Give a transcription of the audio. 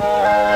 Bye.